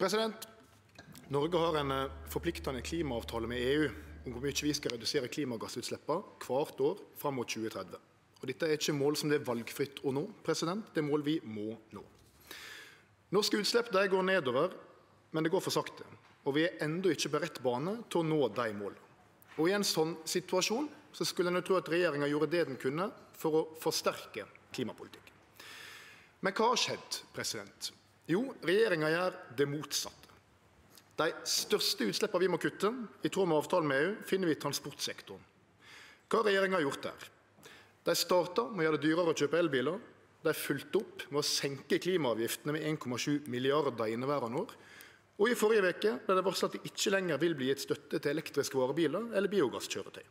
Noreg har ein eh, forpliktande klimaavtale med EU om kor mykje vi skal redusere klimagassutsleppa kvart år fram mot 2030. Dette er ikkje mål som det er valgfritt å nå, det er mål vi må nå. Norske utslepp går nedover, men det går for sakte. Og vi er enno ikkje på rett bane til å nå dei måla. Og I en sånn situasjon så skulle ein tro at regjeringa gjorde det den kunne for å forsterke klimapolitikken. Men kva har skjedd? Jo, regjeringa gjer det motsette. Dei største utsleppa vi må kutte, i tråd med avtalen med EU, finn vi i transportsektoren. Kva har regjeringa gjort der? Dei starta med å gjere det dyrare å kjøpe elbilar. Dei fulgte opp med å senke klimaavgiftene med 1,7 milliardar i inneverande år. Og i førre veke vart det varsla at det ikkje lenger vil bli gitt støtte til elektriske varebilar eller biogasskøyretøy.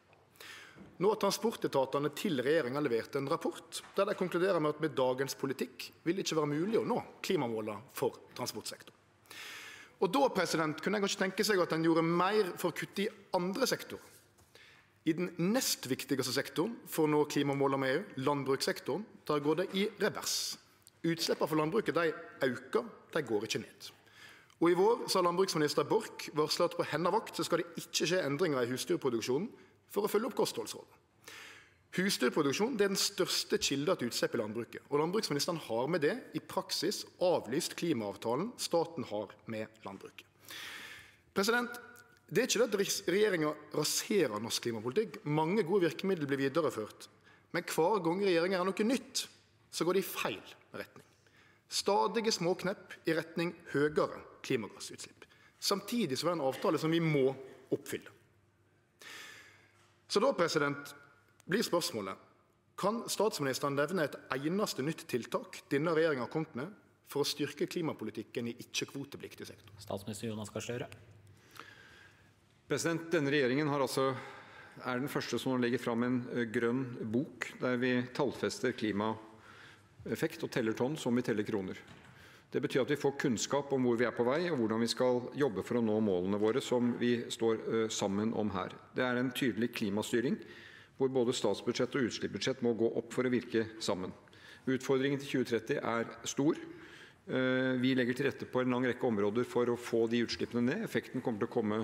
No har transportetatane til regjeringa levert ein rapport der dei konkluderer med at med dagens politikk vil det ikkje vere mogleg å nå klimamåla for transportsektoren. Og Då president, kunne ein kanskje tenkje seg at ein gjorde meir for å kutte i andre sektorar. I den nest viktigaste sektoren for å nå klimamåla med EU, landbrukssektoren, der går det i revers. Utsleppa for landbruket dei aukar, dei går ikkje ned. Og I vår sa landbruksminister Borch varsla at på hennar vakt skal det ikkje skje endringar i husdyrproduksjonen for å følgje opp kosthaldsråda. Husdyrproduksjon er den største kilda til utslepp i landbruket. og Landbruksministeren har med det i praksis avlyst klimaavtalen staten har med landbruket. President, det er ikkje det at regjeringa raserer norsk klimapolitikk. Mange gode verkemiddel blir videreført. Men kvar gong regjeringa gjer noko nytt, så går det i feil retning. Stadige små knepp i retning høgare klimagassutslepp. Samtidig som det en avtale som vi må oppfylle. Så då, president, blir spørsmålet: Kan statsministeren nevne et einaste nytt tiltak denne regjeringa har kome med for å styrke klimapolitikken i ikke-kvotepliktig sektor? Statsminister Jonas Gahr Støre. Denne regjeringen altså, er den første som legger fram en grønn bok der vi tallfester klimaeffekt og teller tonn som vi teller kroner. Det betyr at vi får kunnskap om hvor vi er på vei, og hvordan vi skal jobbe for å nå målene våre, som vi står sammen om her. Det er en tydelig klimastyring hvor både statsbudsjett og utslippsbudsjett må gå opp for å virke sammen. Utfordringen til 2030 er stor. Vi legger til rette på en lang rekke områder for å få de utslippene ned. Effekten kommer til å komme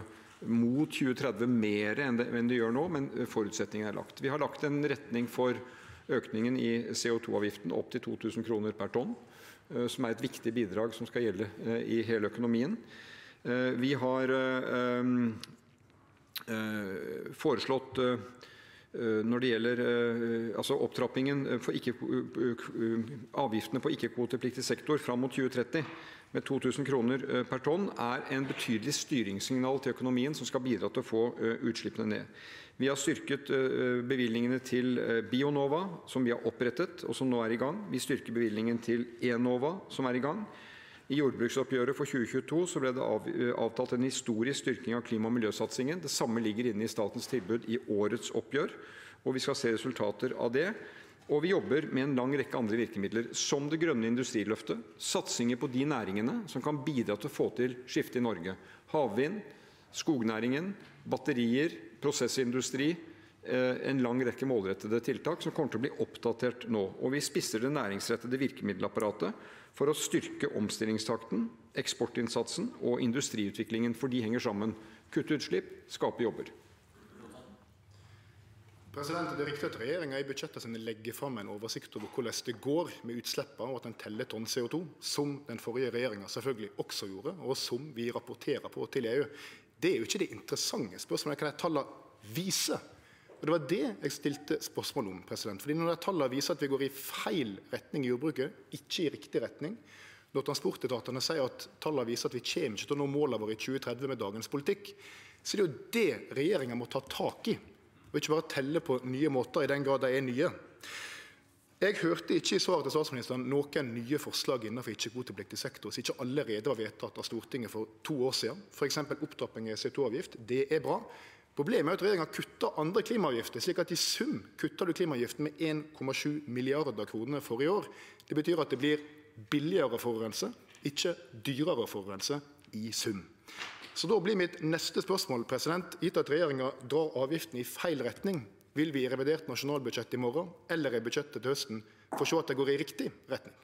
mot 2030 mer enn det, enn det gjør nå, men forutsetningen er lagt. Vi har lagt en retning for økningen i CO2-avgiften opp til 2000 kroner per tonn, som er et viktig bidrag som skal gjelde i hele økonomien. Vi har foreslått når det gjelder altså opptrappingen for avgiftene på ikke-kvotepliktig sektor fram mot 2030 med 2000 kroner per tonn, er en betydelig styringssignal til økonomien som skal bidra til å få utslippene ned. Vi har styrket bevilgningene til Bionova, som vi har opprettet, og som nå er i gang. Vi styrker bevilgningen til Enova, som er i gang. I jordbruksoppgjøret for 2022 ble det avtalt en historisk styrking av klima- og miljøsatsingen. Det samme ligger inne i statens tilbud i årets oppgjør, og vi skal se resultater av det. Og vi jobber med en lang rekke andre virkemidler, som det grønne industriløftet, satsinger på de næringene som kan bidra til å få til skifte i Norge – havvind, skognæringen, batterier, prosessindustri, en lang rekke målrettede tiltak som kommer til å bli oppdatert nå. Og vi spisser det næringsrettede virkemiddelapparatet for å styrke omstillingstakten, eksportinnsatsen og industriutviklingen, for de henger sammen. Kutte utslipp, skape jobber. Det er riktig at regjeringa i budsjettet sine legg fram en oversikt over korleis det går med utsleppa, og at ein teller tonn CO2, som den førre regjeringa selvfølgelig også gjorde, og som vi rapporterer på til EU. Det er jo ikke det interessante spørsmålet. hva de tallene viser. Og Det var det jeg stilte spørsmål om. President. Fordi Når tallene viser at vi går i feil retning i jordbruket, ikke i riktig retning, når transportetatene sier at tallene viser at vi kommer ikke til å nå målene våre i 2030 med dagens politikk, så det er jo det regjeringa må ta tak i, og ikke bare telle på nye måter i den grad de er nye. Eg hørte ikkje i svaret til statsministeren nokon nye forslag innanfor ikkje-kvotepliktig sektor som ikkje allereie var vedteke av Stortinget for to år sidan, f.eks. opptrapping i CO2-avgift. Det er bra. Problemet er at regjeringa kuttar andre klimaavgifter, slik at i sum kuttar du klimaavgiften med 1,7 milliarder kroner for i år. Det betyr at det blir billigere å forureine, ikkje dyrare i sum. Så då blir mitt neste spørsmål, gitt at regjeringa drar avgiftene i feil retning, vil vi i revidert nasjonalbudsjett i morgen eller i budsjettet til hausten få sjå at det går i riktig retning?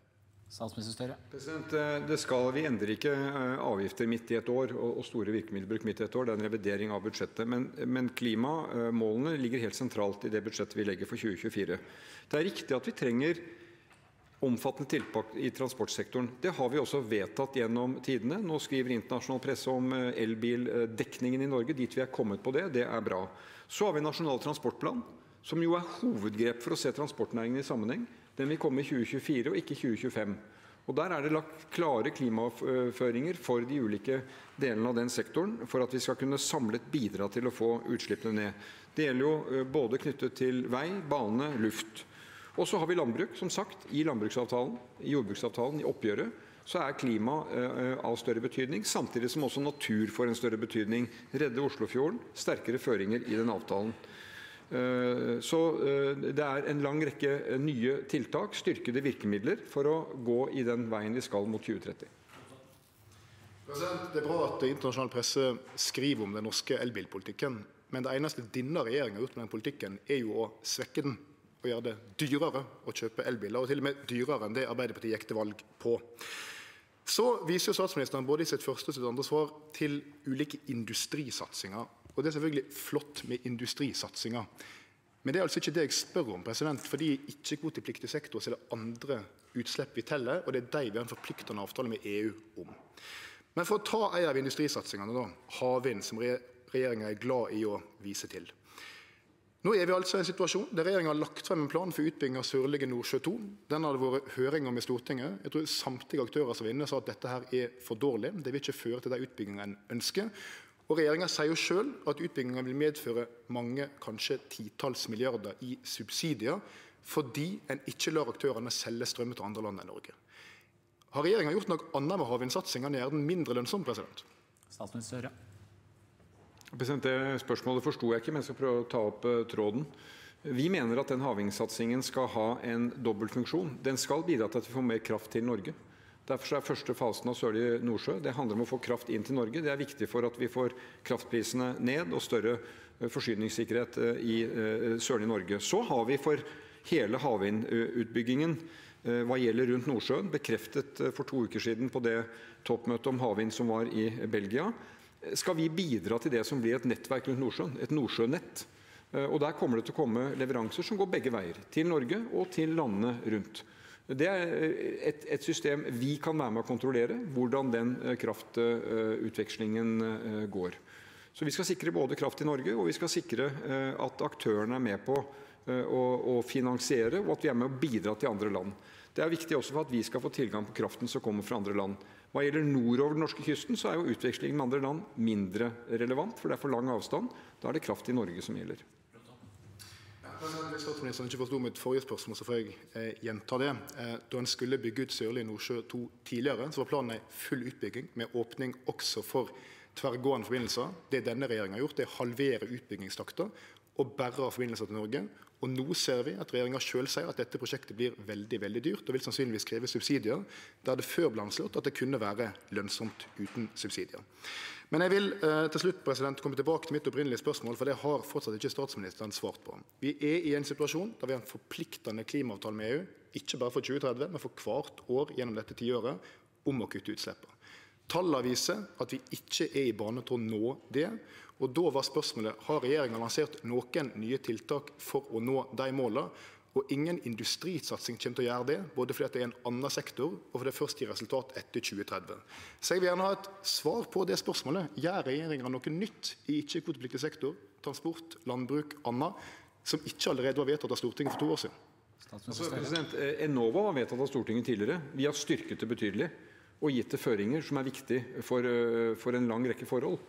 Statsminister Støre. President, det skal, Vi endrer ikke eh, avgifter midt i et år og store virkemiddelbruk midt i et år. Det er en revidering av budsjettet. Men, men klimamålene ligger helt sentralt i det budsjettet vi legger for 2024. Det er riktig at vi trenger omfattende tiltak i transportsektoren. Det har vi også vedtatt gjennom tidene. Nå skriver internasjonal presse om eh, elbildekningen i Norge. Dit vi er kommet på det, det er bra. Så har vi Nasjonal transportplan, som jo er hovedgrep for å se transportnæringen i sammenheng. Den vil komme i 2024 og ikke 2025. Og Der er det lagt klare klimaføringer for de ulike delene av den sektoren for at vi skal kunne samlet bidra til å få utslippene ned. Det gjelder jo eh, både knyttet til vei, bane, luft. Og så har vi landbruk. Som sagt, i landbruksavtalen, i jordbruksavtalen, i oppgjøret, så er klima eh, av større betydning, samtidig som også natur får en større betydning. Redde Oslofjorden, sterkere føringer i den avtalen. Eh, så eh, det er en lang rekke nye tiltak, styrkede virkemidler, for å gå i den veien vi skal mot 2030. Det er bra at internasjonal presse skriver om den norske elbilpolitikken. Men det eneste denne regjeringa har gjort med den politikken, er jo å svekke den. Og gjøre det dyrere å kjøpe elbiler, og til og med dyrere enn det Arbeiderpartiet gikk til valg på. Så viser statsministeren både i sitt første og sitt andre svar til ulike industrisatsinger og Det er selvfølgelig flott med industrisatsinger. men det er altså ikke det jeg spør om. fordi I ikke-kvotepliktig sektor er det andre utslipp vi teller, og det er de vi har en forpliktende avtale med EU om. Men for å ta en av industrisatsingene, havvind, som regjeringa er glad i å vise til. Nå er vi altså i en situasjon der regjeringa har lagt frem en plan for utbygging av Sørlige Nordsjø II. Den har det vært høring om i Stortinget. Jeg tror samtlige aktører som var inne sa at dette her er for dårlig. Det vil ikke føre til dei utbyggingane ein ønsker. Og Regjeringa seier jo sjølv at utbygginga vil medføre mange, kanskje titals milliarder i subsidier, fordi ein ikkje lar aktørane selje straum til andre land enn Noreg. Har regjeringa gjort noko anna med havvindsatsinga enn å gjere den mindre president? Statsminister Støre. Det spørsmålet forsto jeg ikke, men jeg skal prøve å ta opp uh, tråden. Vi mener at den havvindsatsingen skal ha en dobbeltfunksjon. Den skal bidra til at vi får mer kraft til Norge. Derfor er første fasen av Sørlige Nordsjø det handler om å få kraft inn til Norge. Det er viktig for at vi får kraftprisene ned og større eh, forsyningssikkerhet eh, i eh, sørlige Norge. Så har vi for hele havvindutbyggingen hva gjelder rundt Nordsjøen, bekreftet for to uker siden på det toppmøtet om havvind som var i Belgia, skal vi bidra til det som blir et nettverk rundt Nordsjøen, et nordsjønett. Og Der kommer det til å komme leveranser som går begge veier, til Norge og til landene rundt. Det er eh, et, et, system vi kan være med å kontrollere, hvordan den eh, kraftutvekslingen eh, går. Så Vi skal sikre både kraft i Norge og vi skal sikre at aktørene er med på å, å finansiere, og at vi er med å bidra til andre land. Det er viktig også for at vi skal få tilgang på kraften som kommer fra andre land. Hva gjelder nordover den norske kysten, så er jo utvekslingen med andre land mindre relevant, for det er for lang avstand. Da er det kraft i Norge som gjelder. Hvis statsministeren ikke forstod mitt forrige spørsmål, så får jeg eh, gjenta det. Eh, da en skulle bygge ut Sørlig-Nordsjø 2 tidligere, så var planen en full utbygging, med åpning også for tverrgående forbindelser. Det denne regjeringa har gjort, er halvere utbyggingstakta og berre har forbindelser til Norge. Og nå ser vi at regjeringa sjøl sier at dette prosjektet blir veldig veldig dyrt, og vil sannsynligvis kreve subsidier, der det før ble anslått at det kunne være lønnsomt uten subsidier. Men jeg vil eh, til slutt president, komme tilbake til mitt opprinnelige spørsmål, for det har fortsatt ikke statsministeren svart på. Vi er i en situasjon der vi har en forpliktende klimaavtale med EU, ikke bare for 2030, men for hvert år gjennom dette tiåret, om å kutte utslippene. Tallene viser at vi ikke er i bane til å nå det. og Da var spørsmålet har regjeringa lansert noen nye tiltak for å nå de målene. Og ingen industrisatsing kommer til å gjøre det, både fordi det er en annen sektor, og fordi det først gir resultat etter 2030. Så jeg vil gjerne ha et svar på det spørsmålet. Gjør regjeringa noe nytt i ikke-kvotepliktig sektor, transport, landbruk, annet, som ikke allerede var vedtatt av Stortinget for to år siden? Altså, eh, Enova var vedtatt av Stortinget tidligere. Vi har styrket det betydelig og gitt det føringer som er viktig for, eh, for en lang rekke forhold,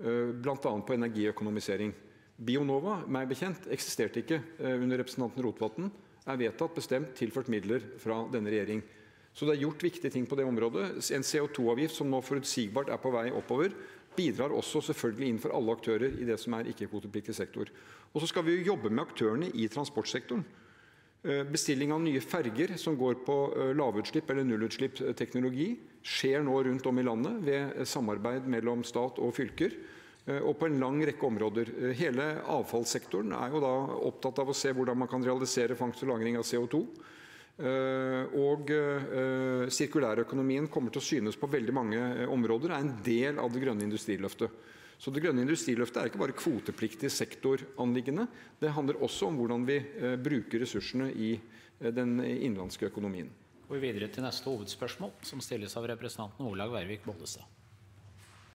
eh, bl.a. på energiøkonomisering. Bionova meg bekjent, eksisterte ikke eh, under representanten Rotevatn. Er vedtatt, bestemt, tilført midler fra denne regjering. Så det er gjort viktige ting på det området. En CO2-avgift som nå forutsigbart er på vei oppover, bidrar også selvfølgelig inn for alle aktører i det som er ikke-kvotepliktig sektor. Og så skal vi jobbe med aktørene i transportsektoren. Eh, bestilling av nye ferger som går på eh, lavutslipp eller nullutslippsteknologi, skjer nå rundt om i landet ved samarbeid mellom stat og fylker. Eh, og på en lang rekke områder. Eh, hele avfallssektoren er jo da opptatt av å se hvordan man kan realisere fangst og lagring av CO2. Og sirkulærøkonomien kommer til å synes på veldig mange områder, er en del av det grønne industriløftet. Så det grønne industriløftet er ikke bare kvotepliktig sektoranliggende. Det handler også om hvordan vi eh, bruker ressursene i eh, den innenlandske økonomien. Vi Går videre til neste hovedspørsmål, som stilles av representanten Olaug Vervik Bollestad.